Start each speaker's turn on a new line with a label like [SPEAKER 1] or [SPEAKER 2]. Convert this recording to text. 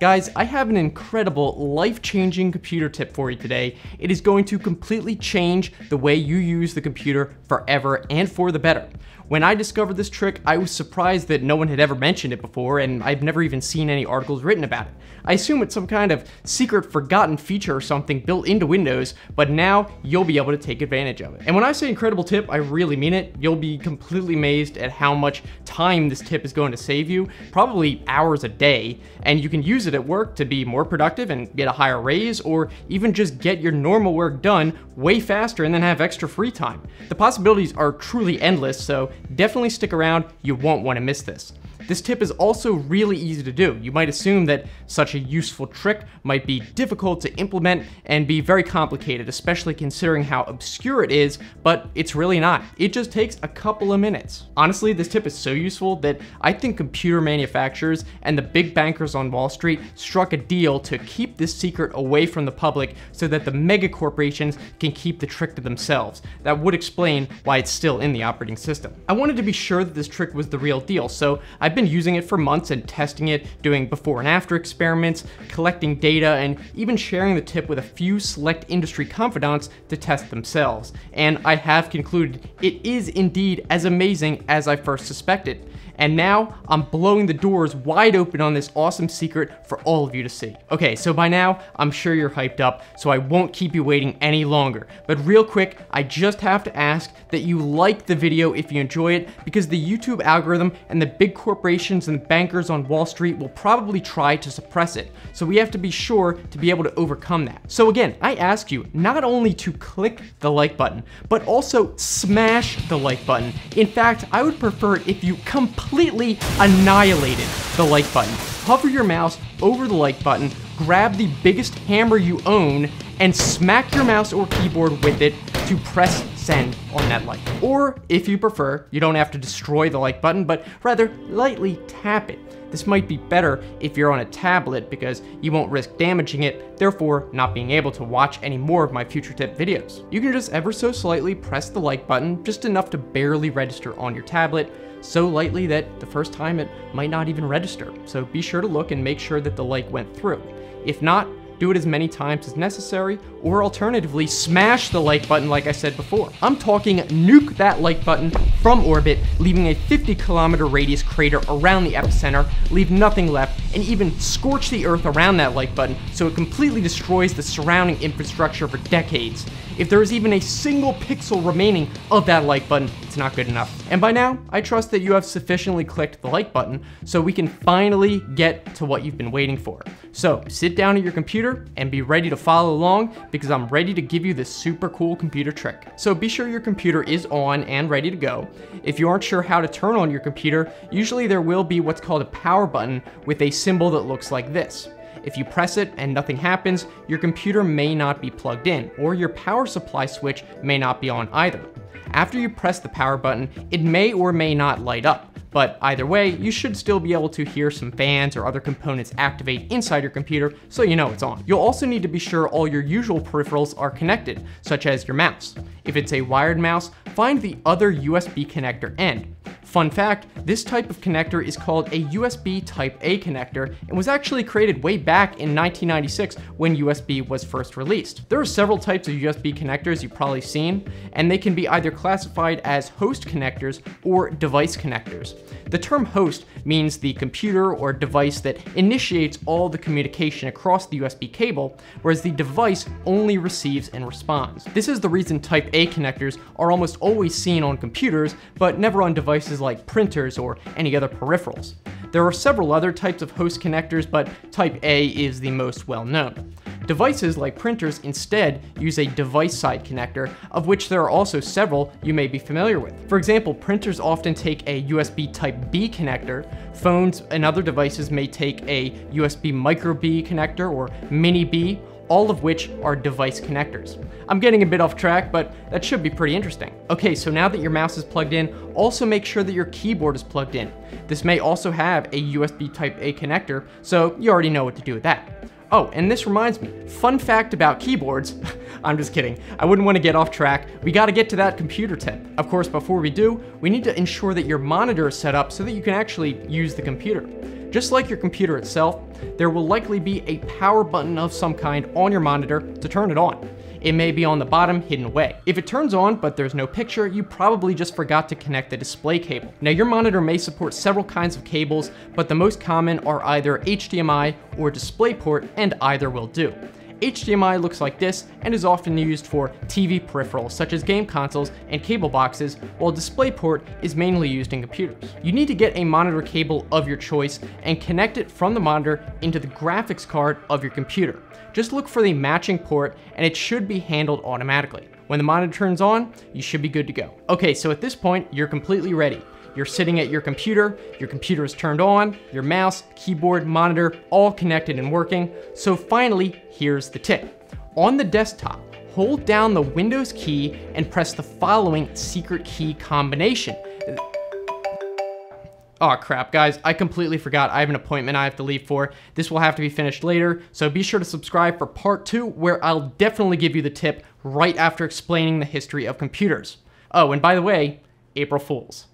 [SPEAKER 1] Guys, I have an incredible, life-changing computer tip for you today. It is going to completely change the way you use the computer forever and for the better. When I discovered this trick, I was surprised that no one had ever mentioned it before, and I've never even seen any articles written about it. I assume it's some kind of secret forgotten feature or something built into Windows, but now you'll be able to take advantage of it. And when I say incredible tip, I really mean it. You'll be completely amazed at how much time this tip is going to save you, probably hours a day, and you can use it at work to be more productive and get a higher raise, or even just get your normal work done way faster and then have extra free time. The possibilities are truly endless, so definitely stick around, you won't want to miss this. This tip is also really easy to do. You might assume that such a useful trick might be difficult to implement and be very complicated, especially considering how obscure it is, but it's really not. It just takes a couple of minutes. Honestly, this tip is so useful that I think computer manufacturers and the big bankers on Wall Street struck a deal to keep this secret away from the public so that the mega corporations can keep the trick to themselves. That would explain why it's still in the operating system. I wanted to be sure that this trick was the real deal, so I've been using it for months and testing it, doing before and after experiments, collecting data, and even sharing the tip with a few select industry confidants to test themselves. And I have concluded it is indeed as amazing as I first suspected. And now I'm blowing the doors wide open on this awesome secret for all of you to see. Okay, so by now I'm sure you're hyped up, so I won't keep you waiting any longer. But real quick, I just have to ask that you like the video if you enjoy it because the YouTube algorithm and the big corporations and bankers on Wall Street will probably try to suppress it. So we have to be sure to be able to overcome that. So again, I ask you not only to click the like button, but also smash the like button. In fact, I would prefer if you completely annihilated the like button. Hover your mouse over the like button, grab the biggest hammer you own, and smack your mouse or keyboard with it to press send on that like. Or if you prefer, you don't have to destroy the like button, but rather lightly tap it. This might be better if you're on a tablet because you won't risk damaging it, therefore not being able to watch any more of my future tip videos. You can just ever so slightly press the like button, just enough to barely register on your tablet, so lightly that the first time it might not even register. So be sure to look and make sure that the like went through. If not, do it as many times as necessary, or alternatively, smash the like button like I said before. I'm talking nuke that like button from orbit, leaving a 50 kilometer radius crater around the epicenter, leave nothing left, and even scorch the earth around that like button so it completely destroys the surrounding infrastructure for decades. If there is even a single pixel remaining of that like button, it's not good enough. And by now, I trust that you have sufficiently clicked the like button so we can finally get to what you've been waiting for. So sit down at your computer and be ready to follow along because I'm ready to give you this super cool computer trick. So be sure your computer is on and ready to go. If you aren't sure how to turn on your computer, usually there will be what's called a power button with a symbol that looks like this. If you press it and nothing happens, your computer may not be plugged in, or your power supply switch may not be on either. After you press the power button, it may or may not light up. But either way, you should still be able to hear some fans or other components activate inside your computer so you know it's on. You'll also need to be sure all your usual peripherals are connected, such as your mouse. If it's a wired mouse, find the other USB connector end. Fun fact, this type of connector is called a USB Type A connector and was actually created way back in 1996 when USB was first released. There are several types of USB connectors you've probably seen, and they can be either classified as host connectors or device connectors. The term host means the computer or device that initiates all the communication across the USB cable, whereas the device only receives and responds. This is the reason Type A connectors are almost always seen on computers, but never on devices like printers or any other peripherals. There are several other types of host connectors, but Type A is the most well known. Devices like printers instead use a device-side connector, of which there are also several you may be familiar with. For example, printers often take a USB Type B connector, phones and other devices may take a USB Micro B connector or Mini B, all of which are device connectors. I'm getting a bit off track, but that should be pretty interesting. Okay, so now that your mouse is plugged in, also make sure that your keyboard is plugged in. This may also have a USB Type A connector, so you already know what to do with that. Oh, and this reminds me, fun fact about keyboards. I'm just kidding. I wouldn't want to get off track. We got to get to that computer tip. Of course, before we do, we need to ensure that your monitor is set up so that you can actually use the computer. Just like your computer itself, there will likely be a power button of some kind on your monitor to turn it on. It may be on the bottom hidden away. If it turns on but there's no picture, you probably just forgot to connect the display cable. Now your monitor may support several kinds of cables, but the most common are either HDMI or DisplayPort and either will do. HDMI looks like this and is often used for TV peripherals such as game consoles and cable boxes, while DisplayPort is mainly used in computers. You need to get a monitor cable of your choice and connect it from the monitor into the graphics card of your computer. Just look for the matching port and it should be handled automatically. When the monitor turns on, you should be good to go. Okay, so at this point, you're completely ready. You're sitting at your computer, your computer is turned on, your mouse, keyboard, monitor, all connected and working. So finally, here's the tip. On the desktop, hold down the Windows key and press the following secret key combination. Oh crap, guys, I completely forgot I have an appointment I have to leave for. This will have to be finished later, so be sure to subscribe for part two where I'll definitely give you the tip right after explaining the history of computers. Oh, and by the way, April Fools.